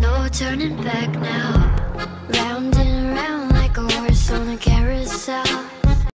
No turning back now. Round and round like a horse on a carousel.